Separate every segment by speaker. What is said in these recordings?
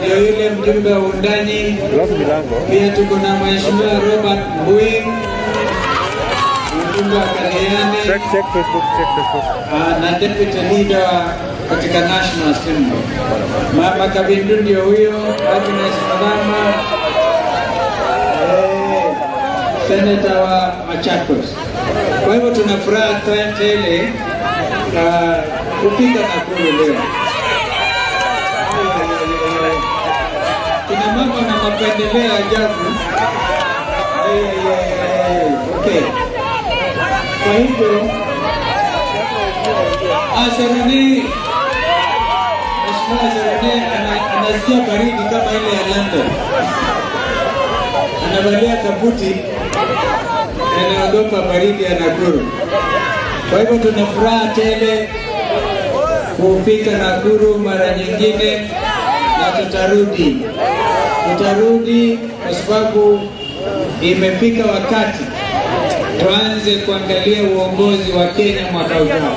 Speaker 1: ndio yule mjumbe wa undani. Pia tuko na Mheshimiwa Robert Mbui, mjumbe wa Kadiani ah, na deputy leader katika National Assembly. Mama Kabindu ndio huyo, Agnes Mrama, eh, seneta wa Machakos. Kwa hivyo tuna furaha tele uh, kupika Nakuru leo. Kina mama na mapendeleo ajabu. Eh, eh, Okay. Hivyo Asarani Mheshimiwa anasikia baridi kama ile ya London. Anavalia kabuti na anaogopa baridi ya Nakuru. Kwa hivyo tuna furaha tele kufika Nakuru mara nyingine na tutarudi, tutarudi kwa sababu imefika wakati tuanze kuangalia uongozi wa Kenya mwaka ujao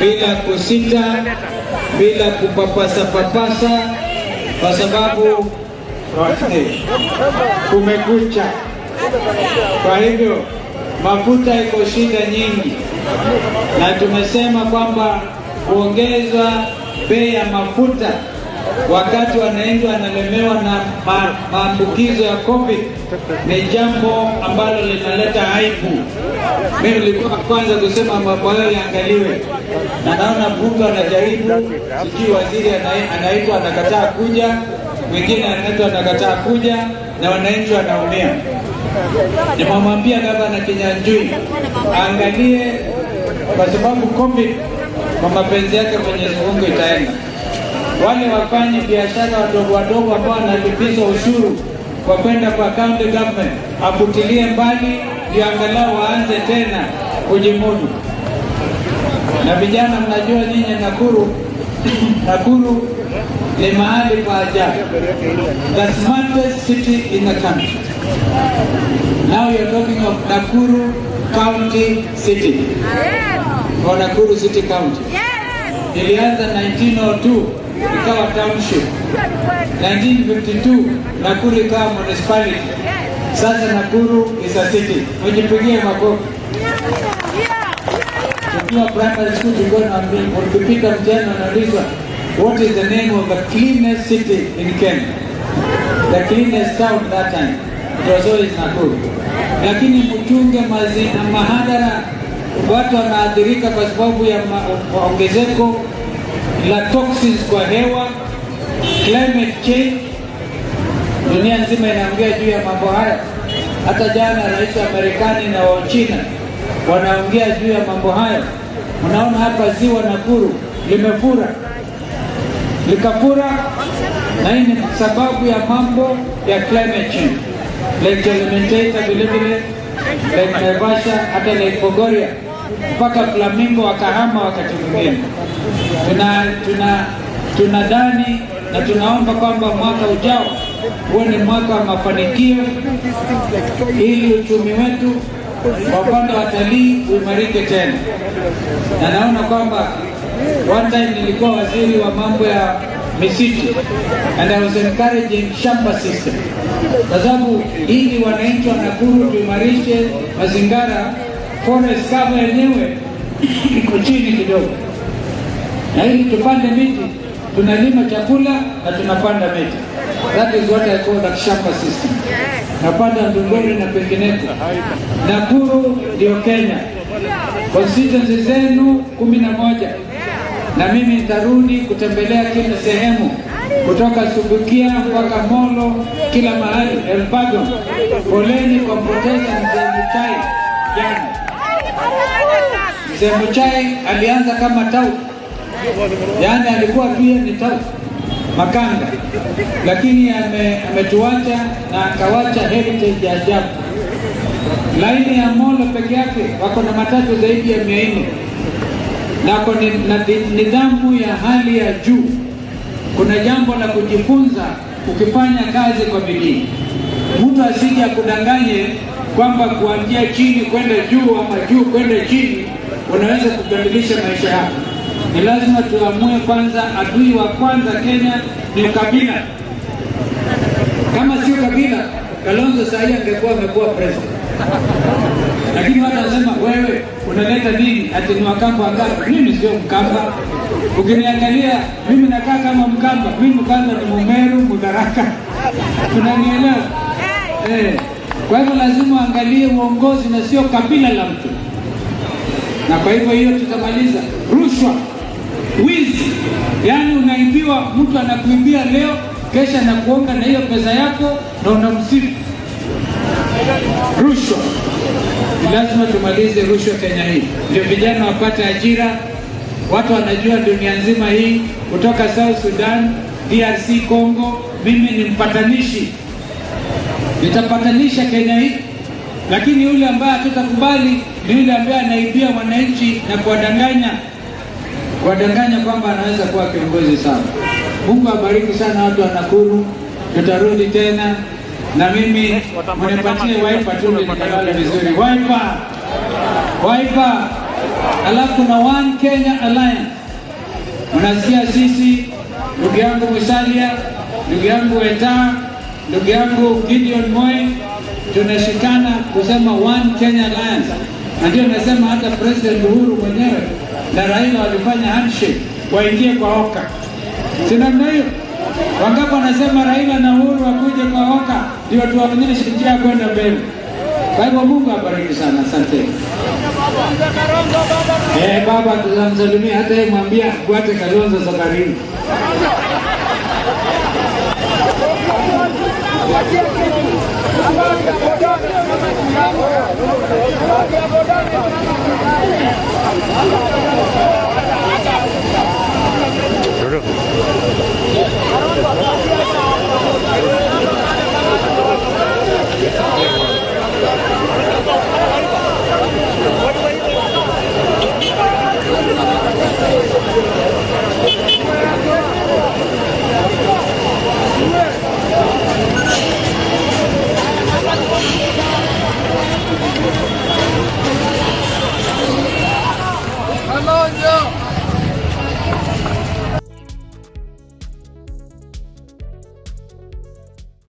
Speaker 1: bila kusita, bila kupapasa papasa, kwa sababu kumekucha. Kwa hivyo mafuta iko shida nyingi, na tumesema kwamba kuongeza bei ya mafuta wakati wananchi wanalemewa na ma- maambukizo ya COVID ni jambo ambalo linaleta aibu. Mimi nilikuwa kwanza kusema mambo hayo yaangaliwe, na naona bunge anajaribu, sijui waziri ana- anaitwa anakataa kuja, mwingine anaitwa anakataa kuja, na wananchi wanaumia. Nimemwambia gavana Kinyanjui aangalie, kwa sababu COVID kwa mapenzi yake Mwenyezi Mungu itaenda wale wafanyi biashara wadogo wadogo ambao wanalipiza ushuru kwa kwenda kwa county government afutilie mbali, ndio angalau waanze tena kujimudu. Na vijana, mnajua nyinyi Nakuru, Nakuru ni mahali pa ajabu, the smartest city in the country. Now you're talking of Nakuru County City or Nakuru City County. Ilianza 1902 ikawa township. 1952 Nakuru ikawa municipality. Sasa Nakuru is a city. Mjipigie makofi. Tukiwa primary school tulikuwa ukipita mtihani unaulizwa what is the name of the cleanest city in Kenya? The cleanest town that time. It was always Nakuru. Lakini mchunge mazina mahadara watu wanaathirika kwa sababu ya ongezeko la toxins kwa hewa, climate change. Dunia nzima inaongea juu ya mambo haya. Hata jana rais wa Marekani na wa China wanaongea juu ya mambo haya. Unaona hapa ziwa Nakuru limefura, likafura, na hii ni sababu ya mambo ya climate change. Lake Elementaita vilevile like Naivasha, hata Lake Bogoria, mpaka Flamingo wakahama wakati mwingine tuna tuna tunadhani na tunaomba kwamba mwaka ujao huwe ni mwaka wa mafanikio ili uchumi wetu kwa upande wa watalii uimarike tena. Na naona kwamba one time nilikuwa waziri wa mambo ya misitu and I was encouraging shamba system, kwa sababu ili wananchi wa Nakuru tuimarishe mazingira, forest kama yenyewe iko chini kidogo na ili tupande miti tunalima chakula na tunapanda miti. That is what I call the shamba system. Napanda Ndunguri na pengineko. Nakuru ndio Kenya, constituency zenu kumi na moja na mimi nitarudi kutembelea kila sehemu kutoka Subukia mpaka Molo, kila mahali Elbagon. Poleni kwa mpoteza mzee Muchai jana. Mzee Muchai alianza kama tau yaani alikuwa pia ni tau makanga, lakini ame- na akawacha heritage ya ajabu. Laini ya Molo peke yake wako na matatu zaidi ya mia nne na kwa na nidhamu ya hali ya juu. Kuna jambo la kujifunza ukifanya kazi kwa bidii. Mtu asije akudanganye kwamba kuanzia chini kwenda juu ama juu kwenda chini unaweza kubadilisha maisha yako. Ni lazima tuamue kwanza, adui wa kwanza Kenya ni ukabila. Kama sio kabila, Kalonzo saa hii angekuwa amekuwa president. Lakini watu wanasema wewe unaleta nini? Ati ni Wakamba Wakamba. Mimi sio Mkamba. Ukiniangalia mimi nakaa kama Mkamba. Mimi kwanza ni Mumeru, Mudaraka. Unanielewa? Eh. Kwa hivyo lazima uangalie uongozi na sio kabila la mtu, na kwa hivyo hiyo tutamaliza. Rushwa, wizi. Yaani unaibiwa, mtu anakuibia leo, kesha anakuonga na hiyo pesa yako na unamsifu. Rushwa. Ni lazima tumalize rushwa Kenya hii, ndio vijana wapate ajira. Watu wanajua dunia nzima hii, kutoka South Sudan, DRC Congo, mimi ni mpatanishi. Nitapatanisha Kenya hii, lakini yule ambaye hatutakubali ni yule ambaye anaibia wananchi na kuwadanganya kuwadanganya kwamba anaweza kuwa kiongozi sana. Mungu abariki sana watu wa Nakuru, tutarudi tena na mimi mnipatie waipa tu ndio nikalale vizuri. Waipa, waipa. Alafu kuna One Kenya Alliance, mnasikia sisi, ndugu yangu Musalia, ndugu yangu Weta, ndugu yangu Gideon Moi, tunashikana kusema one Kenya land, na ndio nasema hata President Uhuru mwenyewe na Raila walifanya handshake waingie kwa OKA, si namna hiyo? Wangapo wanasema Raila na Uhuru wakuje kwa OKA ndio tuwaonyeshe njia kwenda mbele. Kwa hivyo Mungu abariki sana, asante. Eh, baba tunamsalimia, hata yeye mwambia kuate Kalonzo safarini.